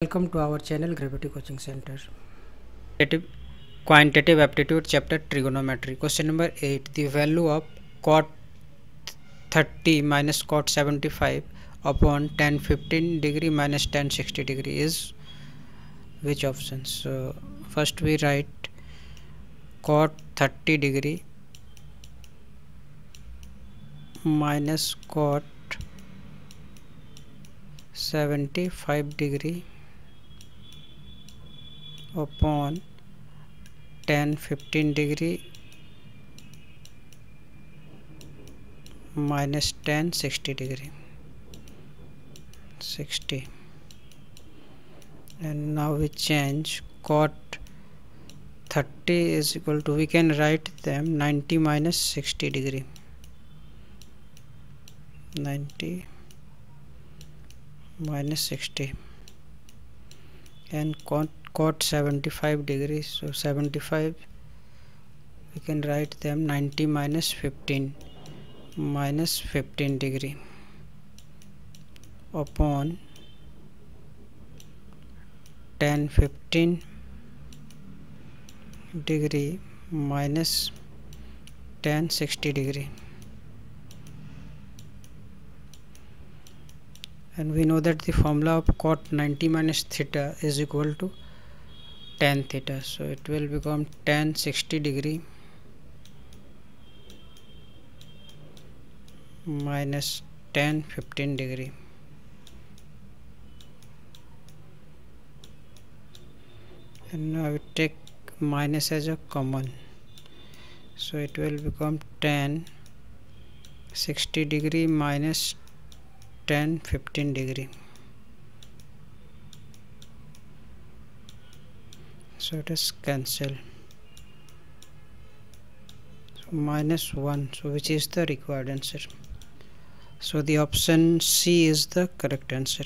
Welcome to our channel Gravity Coaching Center. Quantitative Aptitude Chapter Trigonometry. Question number 8. The value of cot 30 minus cot 75 upon tan 15 degree minus tan 60 degree is which option? So first we write cot 30 degree minus cot 75 degree upon tan 15 degree minus tan 60 degree. 60 and now we change. Cot 30 is equal to we can write them 90 minus 60 degree. 90 minus 60 and cot cot 75 degrees. So 75 we can write them 90 minus 15 minus 15 degree upon tan 15 degree minus tan 60 degree and we know that the formula of cot 90 minus theta is equal to tan theta. So it will become tan 60 degree minus tan 15 degree. And now we take minus as a common. So it will become tan 60 degree minus tan 15 degree. So it is cancel so minus 1 so which is the required answer? So the option C is the correct answer